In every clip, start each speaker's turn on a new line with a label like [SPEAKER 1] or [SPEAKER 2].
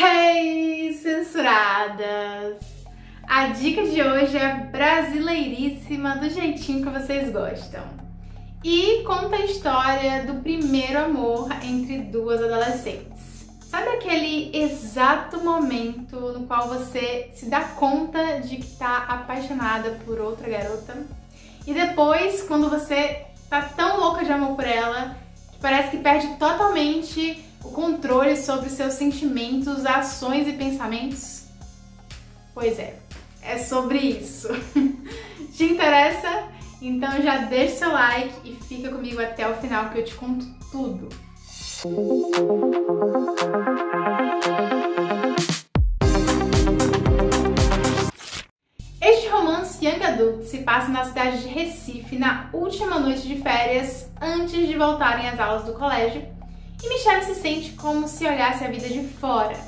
[SPEAKER 1] Hey, censuradas! A dica de hoje é brasileiríssima, do jeitinho que vocês gostam. E conta a história do primeiro amor entre duas adolescentes. Sabe aquele exato momento no qual você se dá conta de que está apaixonada por outra garota? E depois, quando você tá tão louca de amor por ela, que parece que perde totalmente o controle sobre seus sentimentos, ações e pensamentos? Pois é, é sobre isso. Te interessa? Então já deixa seu like e fica comigo até o final que eu te conto tudo. Este romance Young Adult se passa na cidade de Recife na última noite de férias antes de voltarem às aulas do colégio e Michelle se sente como se olhasse a vida de fora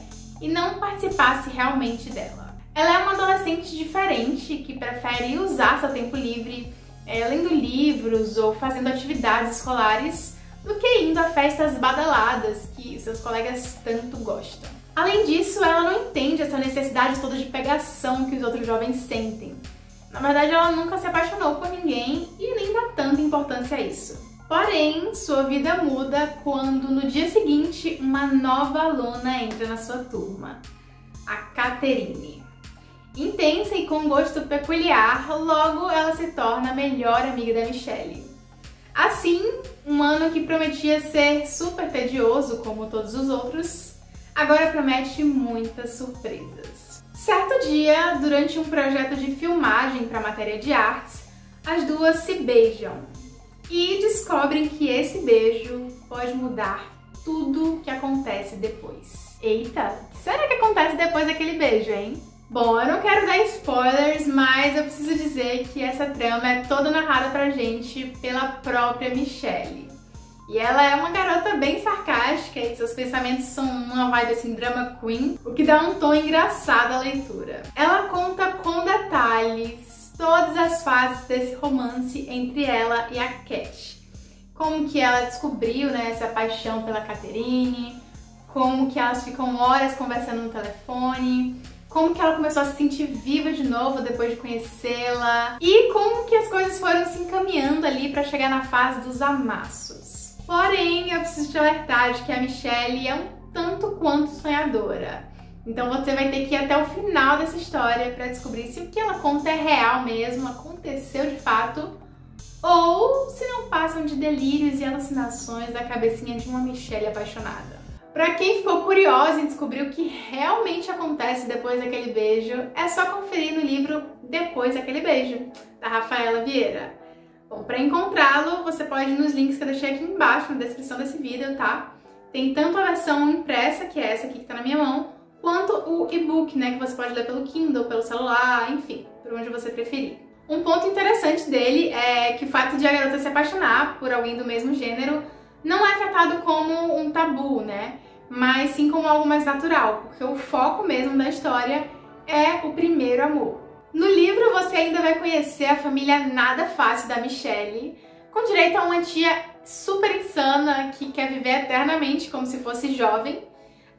[SPEAKER 1] e não participasse realmente dela. Ela é uma adolescente diferente que prefere usar seu tempo livre é, lendo livros ou fazendo atividades escolares do que indo a festas badaladas que seus colegas tanto gostam. Além disso, ela não entende essa necessidade toda de pegação que os outros jovens sentem. Na verdade, ela nunca se apaixonou por ninguém e nem dá tanta importância a isso. Porém, sua vida muda quando no dia seguinte uma nova aluna entra na sua turma, a Caterine. Intensa e com gosto peculiar, logo ela se torna a melhor amiga da Michelle. Assim, um ano que prometia ser super tedioso, como todos os outros, agora promete muitas surpresas. Certo dia, durante um projeto de filmagem para matéria de artes, as duas se beijam e descobrem que esse beijo pode mudar tudo que acontece depois. Eita, será que acontece depois daquele beijo, hein? Bom, eu não quero dar spoilers, mas eu preciso dizer que essa trama é toda narrada pra gente pela própria Michelle. E ela é uma garota bem sarcástica e seus pensamentos são uma vibe assim, drama queen, o que dá um tom engraçado à leitura. Ela conta com detalhes todas as fases desse romance entre ela e a Cat. Como que ela descobriu né, essa paixão pela Catherine, como que elas ficam horas conversando no telefone, como que ela começou a se sentir viva de novo depois de conhecê-la e como que as coisas foram se encaminhando ali para chegar na fase dos amassos. Porém, eu preciso te alertar de que a Michelle é um tanto quanto sonhadora. Então você vai ter que ir até o final dessa história para descobrir se o que ela conta é real mesmo, aconteceu de fato, ou se não passam de delírios e alucinações da cabecinha de uma Michelle apaixonada. Para quem ficou curioso em descobrir o que realmente acontece depois daquele beijo, é só conferir no livro Depois daquele beijo, da Rafaela Vieira. Bom, para encontrá-lo, você pode ir nos links que eu deixei aqui embaixo na descrição desse vídeo, tá? Tem tanto a versão impressa, que é essa aqui que tá na minha mão, quanto o e-book, né, que você pode ler pelo Kindle, pelo celular, enfim, por onde você preferir. Um ponto interessante dele é que o fato de a garota se apaixonar por alguém do mesmo gênero não é tratado como um tabu, né? Mas sim como algo mais natural, porque o foco mesmo da história é o primeiro amor. No livro você ainda vai conhecer a família nada fácil da Michelle, com direito a uma tia super insana que quer viver eternamente como se fosse jovem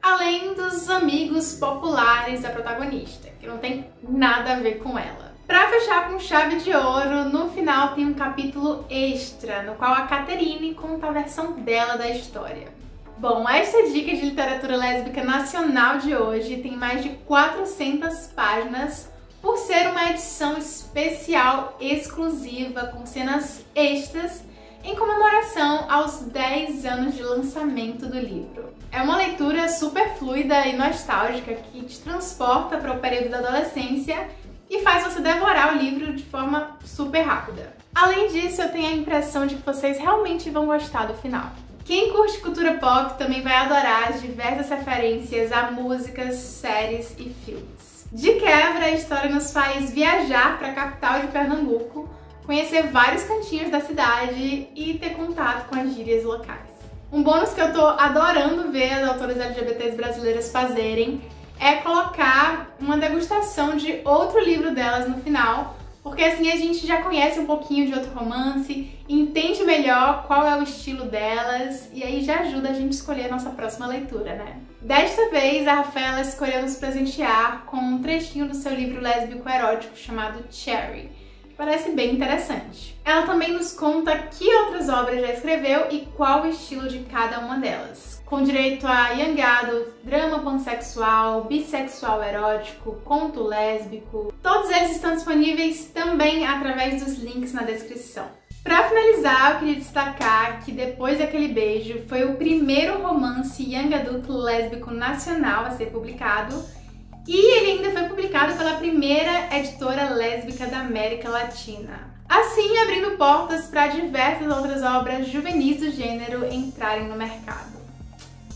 [SPEAKER 1] além dos amigos populares da protagonista, que não tem nada a ver com ela. Para fechar com chave de ouro, no final tem um capítulo extra, no qual a Caterine conta a versão dela da história. Bom, esta dica de literatura lésbica nacional de hoje tem mais de 400 páginas por ser uma edição especial exclusiva com cenas extras em comemoração aos 10 anos de lançamento do livro. É uma leitura super fluida e nostálgica que te transporta para o período da adolescência e faz você devorar o livro de forma super rápida. Além disso, eu tenho a impressão de que vocês realmente vão gostar do final. Quem curte cultura pop também vai adorar as diversas referências a músicas, séries e filmes. De quebra, a história nos faz viajar para a capital de Pernambuco, conhecer vários cantinhos da cidade e ter contato com as gírias locais. Um bônus que eu tô adorando ver as autoras LGBTs brasileiras fazerem é colocar uma degustação de outro livro delas no final, porque assim a gente já conhece um pouquinho de outro romance, entende melhor qual é o estilo delas e aí já ajuda a gente a escolher a nossa próxima leitura, né? Desta vez, a Rafaela escolheu nos presentear com um trechinho do seu livro lésbico erótico chamado Cherry. Parece bem interessante. Ela também nos conta que outras obras já escreveu e qual o estilo de cada uma delas. Com direito a young adult, drama pansexual, bissexual erótico, conto lésbico. Todos eles estão disponíveis também através dos links na descrição. Para finalizar, eu queria destacar que Depois daquele beijo foi o primeiro romance young adult lésbico nacional a ser publicado e ele ainda foi publicado pela primeira editora lésbica da América Latina. Assim, abrindo portas para diversas outras obras juvenis do gênero entrarem no mercado.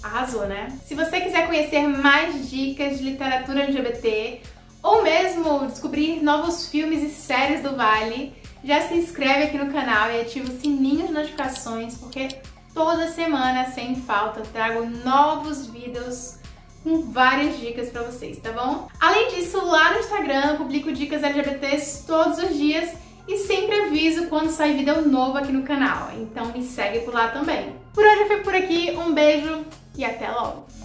[SPEAKER 1] Arrasou, né? Se você quiser conhecer mais dicas de literatura LGBT ou mesmo descobrir novos filmes e séries do Vale, já se inscreve aqui no canal e ativa o sininho de notificações, porque toda semana, sem falta, trago novos vídeos com várias dicas pra vocês, tá bom? Além disso, lá no Instagram eu publico dicas LGBTs todos os dias e sempre aviso quando sai vídeo novo aqui no canal, então me segue por lá também. Por hoje foi por aqui, um beijo e até logo!